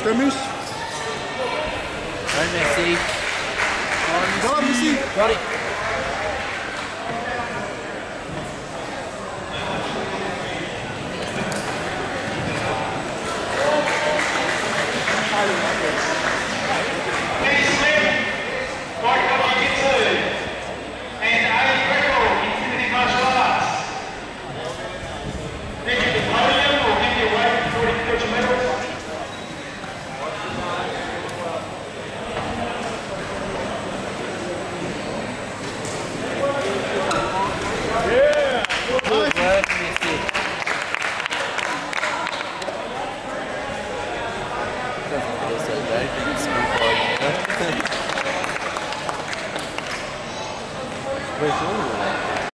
Mr. Moose. All right, Messi. Go, Messi. Got it. Desculpa. Beijou,